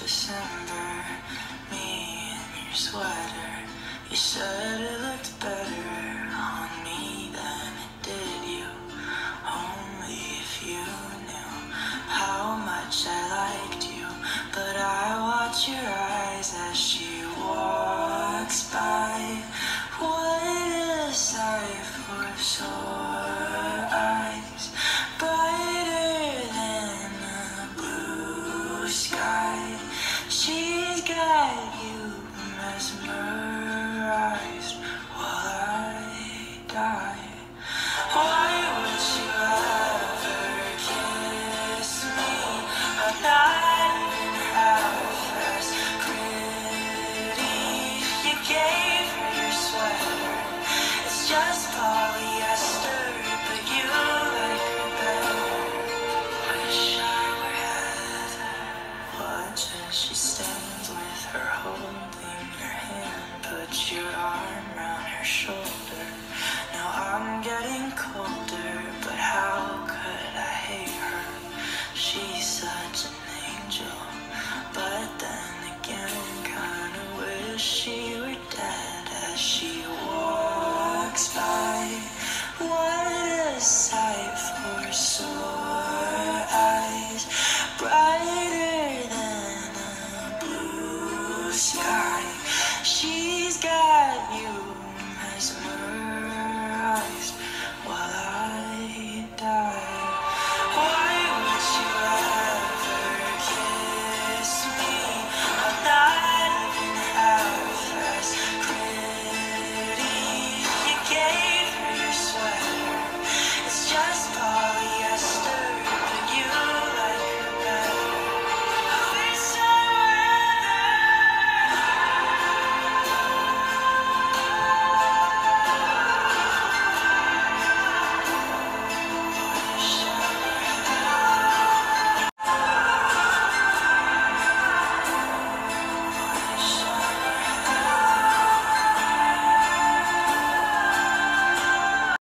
December, me in your sweater. You said it looked better on you. your arm around her shoulder. Now I'm getting colder, but how could I hate her? She's such an angel, but then again, kinda wish she were dead as she walks by. What a sight for sore eyes, brighter than a blue sky. She